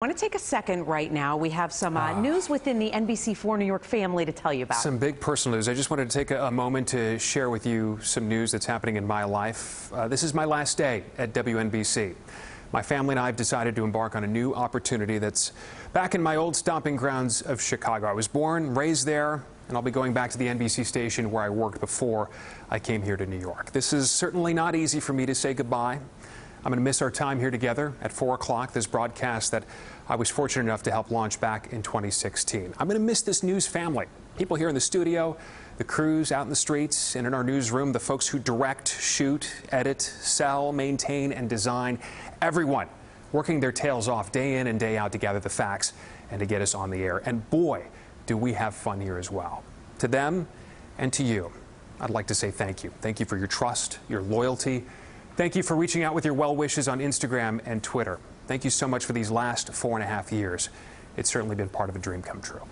I want to take a second right now. We have some uh, Ah. news within the NBC4 New York family to tell you about. Some big personal news. I just wanted to take a, a moment to share with you some news that's happening in my life. Uh, this is my last day at WNBC. My family and I have decided to embark on a new opportunity that's back in my old stomping grounds of Chicago. I was born, raised there, and I'll be going back to the NBC station where I worked before I came here to New York. This is certainly not easy for me to say goodbye. I'm going to miss our time here together at 4 o'clock, this broadcast that I was fortunate enough to help launch back in 2016. I'm going to miss this news family. People here in the studio, the crews out in the streets, and in our newsroom, the folks who direct, shoot, edit, sell, maintain, and design. Everyone working their tails off day in and day out to gather the facts and to get us on the air. And boy, do we have fun here as well. To them and to you, I'd like to say thank you. Thank you for your trust, your loyalty. Thank you for reaching out with your well wishes on Instagram and Twitter. Thank you so much for these last four and a half years. It's certainly been part of a dream come true.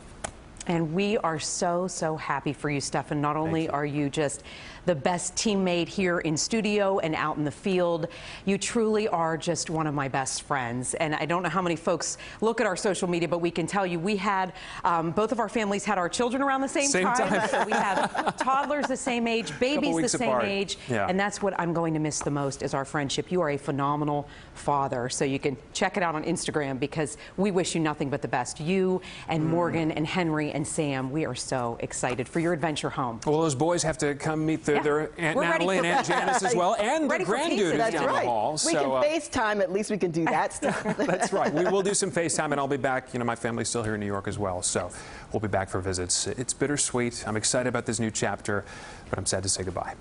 And we are so, so happy for you, Stefan. Not only are you just the best teammate here in studio and out in the field, you truly are just one of my best friends. And I don't know how many folks look at our social media, but we can tell you we had, um, both of our families had our children around the same, Same time. So we have toddlers the same age, babies the same apart. age. Yeah. And that's what I'm going to miss the most is our friendship. You are a phenomenal father. So you can check it out on Instagram because we wish you nothing but the best. You and Mm. Morgan and Henry and Sam, we are so excited for your adventure home. Well, those boys have to come meet their, Yeah. their Aunt We're Natalie and Aunt Janice as well, and Ready the for grand pizza, dude who's that's down right. the hall. We So, can uh, FaceTime. At least we can do that stuff. That's right. We will do some FaceTime, and I'll be back. You know, my family's still here in New York as well, so we'll be back for visits. It's bittersweet. I'm excited about this new chapter, but I'm sad to say goodbye.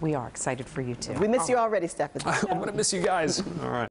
We are excited for you too. we miss you already, Stephanie. I'm going to miss you guys. All right.